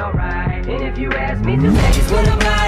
alright. And if you ask me to, I just wanna buy you